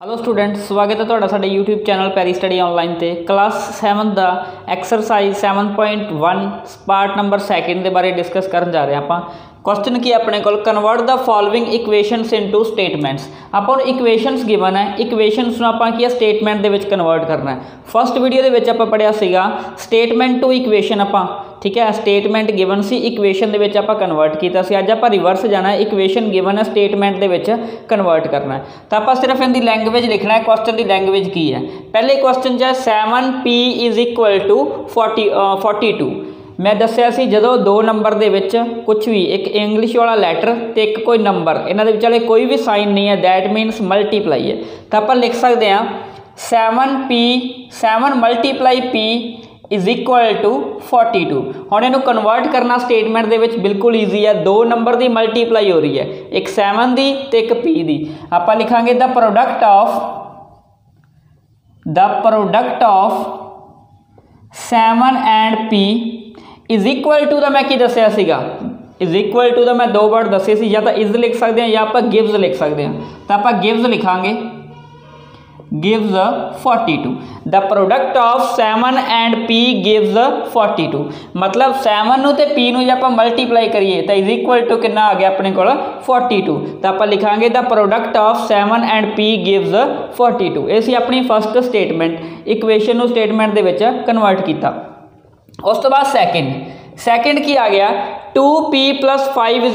Hello student ਸਵਾਗਤ ਹੈ ਤੁਹਾਡਾ ਸਾਡੇ YouTube channel Perry study online ਤੇ। ਕਲਾਸ 7 ਦਾ ਐਕਸਰਸਾਈਜ਼ 7.1 ਪਾਰਟ ਨੰਬਰ 2 ਦੇ ਬਾਰੇ ਡਿਸਕਸ ਕਰਨ ਜਾ ਰਹੇ ਹਾਂ ਆਪਾਂ। ਕੁਐਸਚਨ ਕੀ ਆਪਣੇ ਕੋਲ? Convert the following equations into statements ਆਪਾਂ ਨੂੰ ਇਕੁਏਸ਼ਨਸ ਗਿਵਨ ਹੈ। ਇਕੁਏਸ਼ਨਸ ਨੂੰ ਆਪਾਂ ਕੀ ਹੈ? ਸਟੇਟਮੈਂਟ ਦੇ ਵਿੱਚ ਕਨਵਰਟ ਕਰਨਾ ਹੈ। ਫਸਟ ਵੀਡੀਓ ਦੇ ਵਿੱਚ ਆਪਾਂ ਪੜਿਆ ਸੀਗਾ ਸਟੇਟਮੈਂਟ ਟੂ ਇਕੁਏਸ਼ਨ ਆਪਾਂ ਠੀਕ ਹੈ ਸਟੇਟਮੈਂਟ ਗਿਵਨ ਸੀ ਇਕੁਏਸ਼ਨ ਦੇ ਵਿੱਚ ਆਪਾਂ ਕਨਵਰਟ ਕੀਤਾ ਸੀ। ਅੱਜ ਆਪਾਂ ਰਿਵਰਸ ਜਾਣਾ ਇਕੁਏਸ਼ਨ ਗਿਵਨ ਹੈ ਸਟੇਟਮੈਂਟ ਦੇ ਵਿੱਚ ਕਨਵਰਟ ਕਰਨਾ ਹੈ। ਤਾਂ ਆਪਾਂ ਸਿਰਫ ਇਹਦੀ ਲੈਂਗੁਏਜ ਲਿਖਣਾ ਹੈ ਕੁਐਸਚਨ ਦੀ ਲੈਂਗੁਏਜ ਕੀ ਹੈ? ਪਹਿਲੇ ਕੁਐਸਚਨ 'ਚ 7p 40 42 ਮੈਂ ਦੱਸਿਆ ਸੀ, ਜਦੋਂ ਦੋ ਨੰਬਰ ਦੇ ਵਿੱਚ ਕੁਝ ਵੀ, ਇੱਕ ਇੰਗਲਿਸ਼ ਵਾਲਾ ਲੈਟਰ ਤੇ ਇੱਕ ਕੋਈ ਨੰਬਰ ਇਹਨਾਂ ਦੇ ਵਿਚਾਲੇ ਕੋਈ ਵੀ ਸਾਈਨ ਨਹੀਂ ਹੈ ਥੈਟ ਮੀਨਸ ਮਲਟੀਪਲਾਈ ਹੈ। ਤਾਂ ਆਪਾਂ ਲਿਖ ਸਕਦੇ ਹਾਂ 7p 7 multiply p is equal to 42 ਹੁਣ ਇਹਨੂੰ ਕਨਵਰਟ ਕਰਨਾ ਸਟੇਟਮੈਂਟ ਦੇ ਵਿੱਚ ਬਿਲਕੁਲ ਈਜ਼ੀ ਹੈ। ਦੋ ਨੰਬਰ ਦੀ ਮਲਟੀਪਲਾਈ ਹੋ ਰਹੀ ਹੈ। ਇੱਕ 7 ਦੀ ਤੇ ਇੱਕ p ਦੀ। ਆਪਾਂ ਲਿਖਾਂਗੇ the product of the product of 7 and p is equal to ਦਾ ਮੈਂ ਕੀ ਦੱਸਿਆ ਸੀਗਾ? ਇਜ਼ ਇਕੁਅਲ ਟੂ ਦਾ ਮੈਂ ਦੋ ਵਰਡ ਦੱਸੇ ਸੀ। ਜਾਂ ਤਾਂ ਇਜ਼ ਲਿਖ ਸਕਦੇ ਹਾਂ ਜਾਂ ਆਪਾਂ ਗਿਵਸ ਲਿਖ ਸਕਦੇ ਹਾਂ। ਤਾਂ ਆਪਾਂ ਗਿਵਸ ਲਿਖਾਂਗੇ। Gives 42 the product of 7 and p gives 42 ਮਤਲਬ 7 ਨੂੰ ਤੇ p ਨੂੰ ਜੇ ਆਪਾਂ ਮਲਟੀਪਲਾਈ ਕਰੀਏ ਤਾਂ ਇਜ਼ ਇਕੁਅਲ ਟੂ ਕਿੰਨਾ ਆ ਗਿਆ ਆਪਣੇ ਕੋਲ? 42 ਤਾਂ ਆਪਾਂ ਲਿਖਾਂਗੇ the product of 7 and p gives 42 ਇਹ ਸੀ ਆਪਣੀ ਫਸਟ ਸਟੇਟਮੈਂਟ ਇਕੁਏਸ਼ਨ ਨੂੰ ਸਟੇਟਮੈਂਟ ਦੇ ਵਿੱਚ ਕਨਵਰਟ ਕੀਤਾ। ਉਸ ਤੋਂ ਬਾਅਦ ਸੈਕਿੰਡ ਸੈਕਿੰਡ ਕੀ ਆ ਗਿਆ 2p 5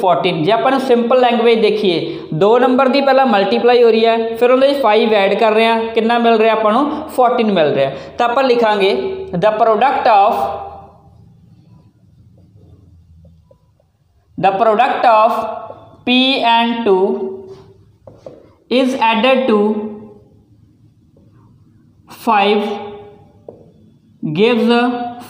14 ਜੇ ਆਪਾਂ ਨੂੰ ਸਿੰਪਲ ਲੈਂਗੁਏਜ ਦੇਖੀਏ ਦੋ ਨੰਬਰ ਦੀ ਪਹਿਲਾਂ ਮਲਟੀਪਲਾਈ ਹੋ ਰਹੀ ਹੈ ਫਿਰ ਉਹਦੇ ਵਿੱਚ 5 ਐਡ ਕਰ ਰਹੇ ਹਾਂ ਕਿੰਨਾ ਮਿਲ ਰਿਹਾ ਆਪਾਂ ਨੂੰ 14 ਮਿਲ ਰਿਹਾ ਤਾਂ ਆਪਾਂ ਲਿਖਾਂਗੇ the product of the product of p and 2 is added to 5 gives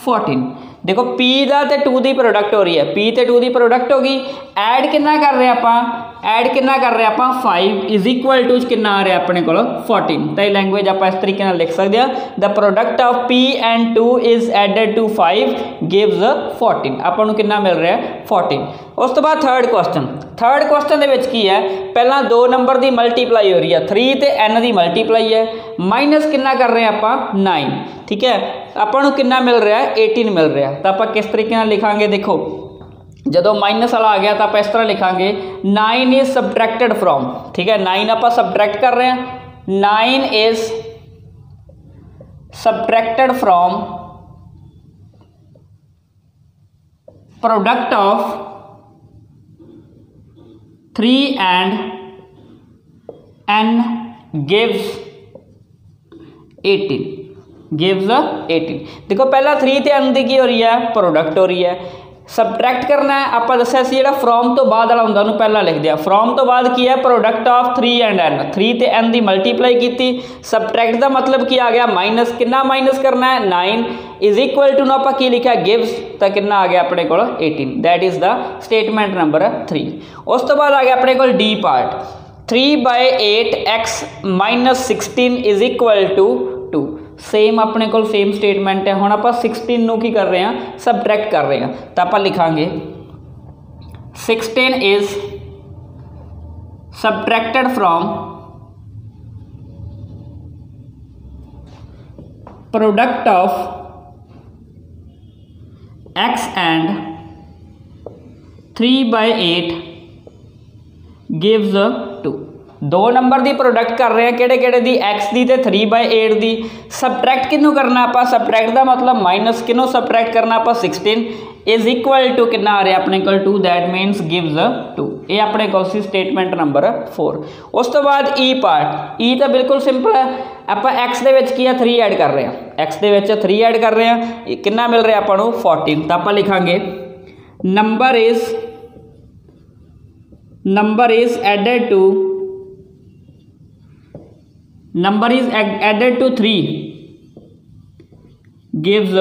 14 ਦੇਖੋ p ਦਾ ਤੇ 2 ਦੀ ਪ੍ਰੋਡਕਟ ਹੋ ਰਹੀ ਹੈ। P ਤੇ 2 ਦੀ ਪ੍ਰੋਡਕਟ ਹੋ ਗਈ। ਐਡ ਕਿੰਨਾ ਕਰ ਰਹੇ ਆਪਾਂ? ਐਡ ਕਿੰਨਾ ਕਰ ਰਹੇ ਆਪਾਂ? 5 ਇਜ਼ ਇਕੁਅਲ ਟੂ ਕਿੰਨਾ ਆ ਰਿਹਾ ਆਪਣੇ ਕੋਲ? 14 ਤਾਂ ਇਹ ਲੈਂਗੁਏਜ ਆਪਾਂ ਇਸ ਤਰੀਕੇ ਨਾਲ ਲਿਖ ਸਕਦੇ ਆ the product of p and 2 is added to 5 gives 14 ਆਪਾਂ ਨੂੰ ਕਿੰਨਾ ਮਿਲ ਰਿਹਾ? 14 ਉਸ ਤੋਂ ਬਾਅਦ ਥਰਡ ਕੁਐਸਚਨ ਥਰਡ ਕੁਐਸਚਨ ਦੇ ਵਿੱਚ ਕੀ ਹੈ? ਪਹਿਲਾਂ ਦੋ ਨੰਬਰ ਦੀ ਮਲਟੀਪਲਾਈ ਹੋ ਰਹੀ ਹੈ। 3 ਤੇ n ਦੀ ਮਲਟੀਪਲਾਈ ਹੈ। ਮਾਈਨਸ ਕਿੰਨਾ ਕਰ ਰਹੇ ਆਪਾਂ? 9 ਠੀਕ ਹੈ? ਆਪਾਂ ਨੂੰ ਕਿੰਨਾ ਮਿਲ ਰਿਹਾ? 18 ਮਿਲ ਰਿਹਾ। ਤਾਂ ਆਪਾਂ ਕਿਸ ਤਰੀਕੇ ਨਾਲ ਲਿਖਾਂਗੇ? ਦੇਖੋ। ਜਦੋਂ ਮਾਈਨਸ ਵਾਲਾ ਆ ਗਿਆ ਤਾਂ ਆਪਾਂ ਇਸ ਤਰ੍ਹਾਂ ਲਿਖਾਂਗੇ 9 ਇਜ਼ ਸਬਟ੍ਰੈਕਟਡ ਫਰੋਮ ਠੀਕ ਹੈ 9 ਆਪਾਂ ਸਬਟ੍ਰੈਕਟ ਕਰ ਰਹੇ ਹਾਂ 9 is subtracted from product of 3 and n gives 18 gives 18 ਦੇਖੋ ਪਹਿਲਾਂ 3 ਤੇ n ਦੀ ਕੀ ਹੋ ਰਹੀ ਹੈ ਪ੍ਰੋਡਕਟ ਹੋ ਰਹੀ ਹੈ ਸਬਟਰੈਕਟ ਕਰਨਾ ਹੈ, ਆਪਾਂ ਦੱਸਿਆ ਸੀ ਜਿਹੜਾ ਫਰੋਮ ਤੋਂ ਬਾਅਦ ਵਾਲਾ ਹੁੰਦਾ, ਉਹਨੂੰ ਪਹਿਲਾਂ ਲਿਖਦੇ ਆ ਫਰੋਮ ਤੋਂ ਬਾਅਦ ਕੀ ਹੈ? ਪ੍ਰੋਡਕਟ ਆਫ 3 ਐਂਡ n 3 ਤੇ n ਦੀ ਮਲਟੀਪਲਾਈ ਕੀਤੀ। ਸਬਟਰੈਕਟ ਦਾ ਮਤਲਬ ਕੀ ਆ ਗਿਆ? ਮਾਈਨਸ ਕਿੰਨਾ ਮਾਈਨਸ ਕਰਨਾ ਹੈ? 9 ਇਜ਼ ਇਕੁਅਲ ਟੂ ਨਾ ਆਪਾਂ ਕੀ ਲਿਖਿਆ? ਗਿਵਸ ਤਾਂ ਕਿੰਨਾ ਆ ਗਿਆ ਆਪਣੇ ਕੋਲ? 18 that is the statement number 3 ਉਸ ਤੋਂ ਬਾਅਦ ਆ ਗਿਆ ਆਪਣੇ ਕੋਲ D part 3 by 8x 16 is equal to 2 same ਆਪਣੇ ਕੋਲ ਸੇਮ ਸਟੇਟਮੈਂਟ ਹੈ ਹੁਣ ਆਪਾਂ 16 ਨੂੰ ਕੀ ਕਰ ਰਹੇ ਹਾਂ ਸਬਟ੍ਰੈਕਟ ਕਰ ਰਹੇ ਹਾਂ ਤਾਂ ਆਪਾਂ ਲਿਖਾਂਗੇ 16 is subtracted from product of x and 3 by 8 gives 2 ਦੋ ਨੰਬਰ ਦੀ ਪ੍ਰੋਡਕਟ ਕਰ ਰਹੇ ਆ ਕਿਹੜੇ ਕਿਹੜੇ ਦੀ? X ਦੀ ਤੇ 3/8 ਦੀ। ਸਬਟ੍ਰੈਕਟ ਕਿਹਨੂੰ ਕਰਨਾ ਆਪਾਂ? ਸਬਟ੍ਰੈਕਟ ਦਾ ਮਤਲਬ ਮਾਈਨਸ ਕਿਹਨੂੰ ਸਬਟ੍ਰੈਕਟ ਕਰਨਾ ਆਪਾਂ? 16 ਇਜ਼ ਇਕੁਅਲ ਟੂ ਕਿੰਨਾ ਆ ਰਿਹਾ? ਆਪਣੇ ਕੋਲ 2 ਦੈਟ ਮੀਨਸ ਗਿਵਸ 2 ਇਹ ਆਪਣੇ ਕੋਲ ਸੀ ਸਟੇਟਮੈਂਟ ਨੰਬਰ 4 ਉਸ ਤੋਂ ਬਾਅਦ e ਪਾਰਟ e ਤਾਂ ਬਿਲਕੁਲ ਸਿੰਪਲ ਹੈ। ਆਪਾਂ x ਦੇ ਵਿੱਚ ਕੀ ਆ? 3 ਐਡ ਕਰ ਰਹੇ ਆ x ਦੇ ਵਿੱਚ 3 ਐਡ ਕਰ ਰਹੇ ਆ ਕਿੰਨਾ ਮਿਲ ਰਿਹਾ ਆਪਾਂ ਨੂੰ? 14 ਤਾਂ ਆਪਾਂ ਲਿਖਾਂਗੇ। Number is number is added to number is added to 3 gives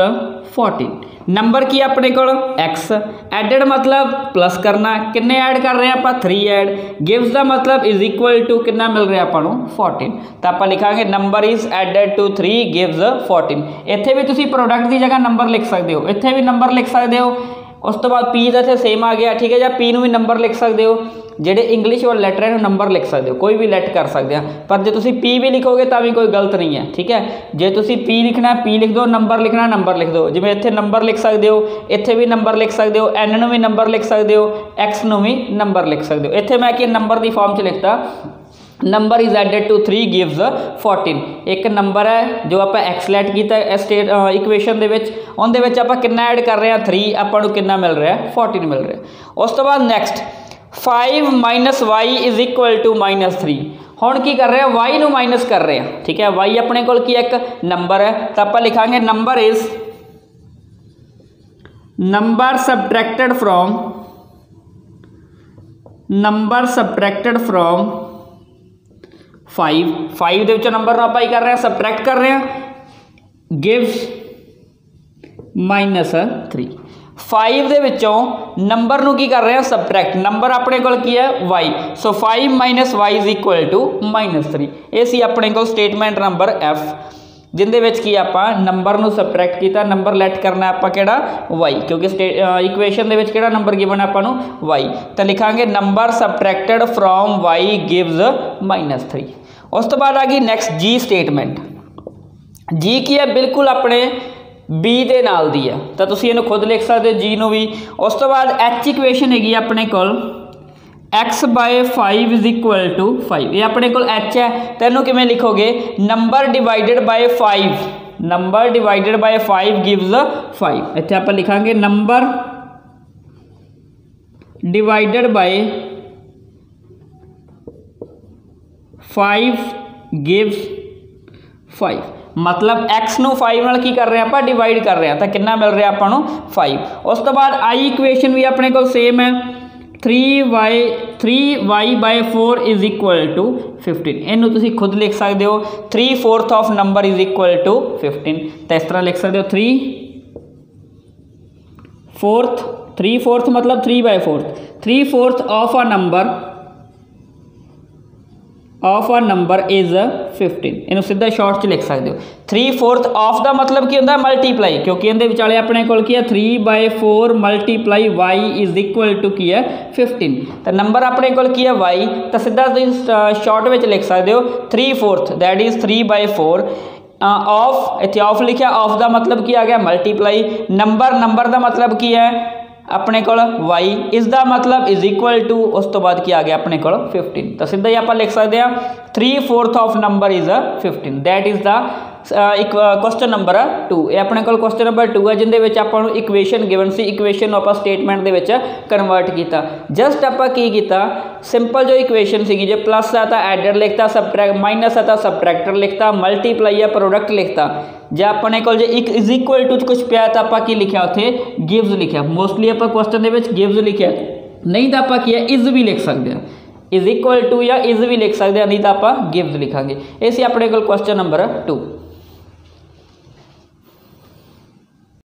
14 number ਕੀ ਆਪਣੇ ਕੋਲ x. ਐਡਡ ਮਤਲਬ ਪਲੱਸ ਕਰਨਾ ਕਿੰਨੇ ਐਡ ਕਰ ਰਹੇ ਆਪਾਂ 3 ਐਡ ਗਿਵਸ ਦਾ ਮਤਲਬ ਇਜ਼ ਇਕੁਅਲ ਟੂ ਕਿੰਨਾ ਮਿਲ ਰਿਹਾ ਆਪਾਂ ਨੂੰ 14 ਤਾਂ ਆਪਾਂ ਲਿਖਾਂਗੇ number is added to 3 gives 14 ਇੱਥੇ ਵੀ ਤੁਸੀਂ ਪ੍ਰੋਡਕਟ ਦੀ ਜਗ੍ਹਾ ਨੰਬਰ ਲਿਖ ਸਕਦੇ ਹੋ ਇੱਥੇ ਵੀ ਨੰਬਰ ਲਿਖ ਸਕਦੇ ਹੋ ਉਸ ਤੋਂ ਬਾਅਦ ਪੀ ਦਾ ਇੱਥੇ ਸੇਮ ਆ ਗਿਆ, ਠੀਕ ਹੈ, ਜਾਂ ਪੀ ਨੂੰ ਵੀ ਨੰਬਰ ਲਿਖ ਸਕਦੇ ਹੋ, ਜਿਹੜੇ ਇੰਗਲਿਸ਼ ਵਾਲੇ ਲੈਟਰ ਹੈ ਨੰਬਰ ਲਿਖ ਸਕਦੇ ਹੋ, ਕੋਈ ਵੀ ਲੈਟ ਕਰ ਸਕਦੇ ਆ। ਪਰ ਜੇ ਤੁਸੀਂ ਪੀ ਵੀ ਲਿਖੋਗੇ ਤਾਂ ਵੀ ਕੋਈ ਗਲਤ ਨਹੀਂ ਹੈ, ਠੀਕ ਹੈ। ਜੇ ਤੁਸੀਂ ਪੀ ਲਿਖਣਾ ਪੀ ਲਿਖ ਦਿਓ ਨੰਬਰ ਲਿਖਣਾ ਨੰਬਰ ਲਿਖ ਦਿਓ। ਜਿਵੇਂ ਇੱਥੇ ਨੰਬਰ ਲਿਖ ਸਕਦੇ ਹੋ, ਇੱਥੇ ਵੀ ਨੰਬਰ ਲਿਖ ਸਕਦੇ ਹੋ ਐਨ ਨੂੰ ਵੀ ਨੰਬਰ ਲਿਖ ਸਕਦੇ ਹੋ ਐਕਸ ਨੂੰ ਵੀ ਨੰਬਰ ਲਿਖ ਸਕਦੇ ਹੋ। ਇੱਥੇ ਮੈਂ ਕਿ ਨੰਬਰ ਦੀ ਫਾਰਮ 'ਚ ਲਿਖਤਾ number is added to 3 gives 14 ਇੱਕ ਨੰਬਰ ਹੈ ਜੋ ਆਪਾਂ ਐਕਸਲੈਟ ਕੀਤਾ ਸਟੇਟ ਇਕੁਏਸ਼ਨ ਦੇ ਵਿੱਚ। ਉਹਦੇ ਵਿੱਚ ਆਪਾਂ ਕਿੰਨਾ ਐਡ ਕਰ ਰਹੇ ਹਾਂ? 3 ਆਪਾਂ ਨੂੰ ਕਿੰਨਾ ਮਿਲ ਰਿਹਾ? 14 ਮਿਲ ਰਿਹਾ। ਉਸ ਤੋਂ ਬਾਅਦ next 5 y is equal to -3 ਹੁਣ ਕੀ ਕਰ ਰਹੇ ਆ y ਨੂੰ ਮਾਈਨਸ ਕਰ ਰਹੇ ਆ ਠੀਕ ਹੈ? y ਆਪਣੇ ਕੋਲ ਕੀ ਇੱਕ ਨੰਬਰ ਹੈ। ਤਾਂ ਆਪਾਂ ਲਿਖਾਂਗੇ number is number subtracted from number subtracted from 5 5 ਦੇ ਵਿੱਚੋਂ ਨੰਬਰ ਨੂੰ ਆਪਾਂ ਹੀ ਕਰ ਰਹੇ ਹਾਂ ਸਬਟ੍ਰੈਕਟ ਕਰ ਰਹੇ ਹਾਂ। ਗਿਵਸ -3 5 ਦੇ ਵਿੱਚੋਂ ਨੰਬਰ ਨੂੰ ਕੀ ਕਰ ਰਹੇ ਹਾਂ ਸਬਟ੍ਰੈਕਟ ਨੰਬਰ ਆਪਣੇ ਕੋਲ ਕੀ ਹੈ? Y ਸੋ 5 y -3 ਇਹ ਸੀ ਆਪਣੇ ਕੋਲ ਸਟੇਟਮੈਂਟ ਨੰਬਰ f ਜਿੰਦੇ ਵਿੱਚ ਕੀ ਆਪਾਂ ਨੰਬਰ ਨੂੰ ਸਬਟ੍ਰੈਕਟ ਕੀਤਾ। ਨੰਬਰ ਲੈਟ ਕਰਨਾ ਆਪਾਂ ਕਿਹੜਾ? Y ਕਿਉਂਕਿ ਇਕੁਏਸ਼ਨ ਦੇ ਵਿੱਚ ਕਿਹੜਾ ਨੰਬਰ ਗਿਵਨ ਆਪਾਂ ਨੂੰ? Y ਤਾਂ ਲਿਖਾਂਗੇ number subtracted from y gives -3 ਉਸ ਤੋਂ ਬਾਅਦ ਆ ਗਈ ਨੈਕਸਟ ਜੀ ਸਟੇਟਮੈਂਟ ਜੀ ਕੀ ਹੈ? ਬਿਲਕੁਲ ਆਪਣੇ ਬੀ ਦੇ ਨਾਲ ਦੀ ਹੈ। ਤਾਂ ਤੁਸੀਂ ਇਹਨੂੰ ਖੁਦ ਲਿਖ ਸਕਦੇ ਹੋ ਜੀ ਨੂੰ ਵੀ। ਉਸ ਤੋਂ ਬਾਅਦ h ਇਕੁਏਸ਼ਨ ਹੈਗੀ ਆਪਣੇ ਕੋਲ। X 5 5 ਇਹ ਆਪਣੇ ਕੋਲ h ਹੈ। ਤਾਂ ਇਹਨੂੰ ਕਿਵੇਂ ਲਿਖੋਗੇ? Number divided by 5 number divided by 5 gives 5 ਇੱਥੇ ਆਪਾਂ ਲਿਖਾਂਗੇ ਨੰਬਰ ਡਿਵਾਈਡਡ ਬਾਈ 5 ਗਿਵਸ 5 ਮਤਲਬ x ਨੂੰ 5 ਨਾਲ ਕੀ ਕਰ ਰਹੇ ਆਪਾਂ ਡਿਵਾਈਡ ਕਰ ਰਹੇ ਆ ਤਾਂ ਕਿੰਨਾ ਮਿਲ ਰਿਹਾ ਆਪਾਂ ਨੂੰ 5 ਉਸ ਤੋਂ ਬਾਅਦ i ਇਕੁਏਸ਼ਨ ਵੀ ਆਪਣੇ ਕੋਲ ਸੇਮ ਹੈ 3y 3y 4 is equal to 15 ਇਹਨੂੰ ਤੁਸੀਂ ਖੁਦ ਲਿਖ ਸਕਦੇ ਹੋ 3 fourth of number is equal to 15 ਤਾਂ ਇਸ ਤਰ੍ਹਾਂ ਲਿਖ ਸਕਦੇ ਹੋ 3 fourth 3 fourth ਮਤਲਬ 3 by 4 3 fourth of a number of a number is 15 ਇਹਨੂੰ ਸਿੱਧਾ ਸ਼ਾਰਟ ਚ ਲਿਖ ਸਕਦੇ ਹੋ। 3/4 ਆਫ ਦਾ ਮਤਲਬ ਕੀ ਹੁੰਦਾ? ਮਲਟੀਪਲਾਈ ਕਿਉਂਕਿ ਇਹਦੇ ਵਿਚਾਲੇ ਆਪਣੇ ਕੋਲ ਕੀ ਹੈ? 3/4 multiply y is equal to ਕੀ ਹੈ? 15 ਤਾਂ ਨੰਬਰ ਆਪਣੇ ਕੋਲ ਕੀ ਹੈ? y, ਤਾਂ ਸਿੱਧਾ ਤੁਸੀਂ ਸ਼ਾਰਟ ਵਿੱਚ ਲਿਖ ਸਕਦੇ ਹੋ। 3/4 ਦੈਟ ਇਜ਼ 3/4 ਆਫ ਇੱਥੇ ਆਫ ਲਿਖਿਆ ਆਫ ਦਾ ਮਤਲਬ ਕੀ ਆ ਗਿਆ? ਮਲਟੀਪਲਾਈ ਨੰਬਰ ਨੰਬਰ ਦਾ ਮਤਲਬ ਕੀ ਹੈ? ਆਪਣੇ ਕੋਲ y ਇਸ ਦਾ ਮਤਲਬ ਇਜ਼ ਇਕੁਅਲ ਟੂ ਉਸ ਤੋਂ ਬਾਅਦ ਕੀ ਆ ਗਿਆ ਆਪਣੇ ਕੋਲ 15 ਤਾਂ ਸਿੱਧਾ ਹੀ ਆਪਾਂ ਲਿਖ ਸਕਦੇ ਆ 3/4 of number is 15 that is the ਇੱਕ ਕੁਐਸਚਨ ਨੰਬਰ 2 ਇਹ ਆਪਣੇ ਕੋਲ ਕੁਐਸਚਨ ਨੰਬਰ 2 ਹੈ ਜਿੰਦੇ ਵਿੱਚ ਆਪਾਂ ਨੂੰ ਇਕੁਏਸ਼ਨ ਗਿਵਨ ਸੀ ਇਕੁਏਸ਼ਨ ਨੂੰ ਆਪਾਂ ਸਟੇਟਮੈਂਟ ਦੇ ਵਿੱਚ ਕਨਵਰਟ ਕੀਤਾ। ਜਸਟ ਆਪਾਂ ਕੀ ਕੀਤਾ? ਸਿੰਪਲ ਜੋ ਇਕੁਏਸ਼ਨ ਸੀਗੀ, ਜੇ ਪਲੱਸ ਆ ਤਾਂ ਐਡਰ ਲਿਖਤਾ ਸਬਟ੍ਰੈਕਟ ਮਾਈਨਸ ਆ ਤਾਂ ਸਬਟ੍ਰੈਕਟਰ ਲਿਖਤਾ ਮਲਟੀਪਲਾਈ ਆ ਪ੍ਰੋਡਕਟ ਲਿਖਤਾ। ਜੇ ਆਪਣੇ ਕੋਲ ਜੇ ਇੱਕ ਇਜ਼ ਇਕੁਅਲ ਟੂ ਕੁਝ ਪਿਆ, ਤਾਂ ਆਪਾਂ ਕੀ ਲਿਖਿਆ ਉੱਥੇ? ਗਿਵਸ ਲਿਖਿਆ। ਮੋਸਟਲੀ ਆਪਾਂ ਕੁਐਸਚਨ ਦੇ ਵਿੱਚ ਗਿਵਸ ਲਿਖਿਆ। ਨਹੀਂ ਤਾਂ ਆਪਾਂ ਕੀ ਹੈ ਇਜ਼ ਵੀ ਲਿਖ ਸਕਦੇ ਹਾਂ ਇਜ਼ ਇਕੁਅਲ ਟੂ ਜਾਂ ਇਜ਼ ਵੀ ਲਿਖ ਸਕਦੇ ਹਾਂ ਨਹੀਂ ਤਾਂ ਆਪਾਂ ਗਿਵਸ ਲਿਖਾਂਗੇ। ਇਹ ਸੀ ਆਪਣੇ ਕੋਲ ਕੁਐਸਚਨ ਨੰਬਰ 2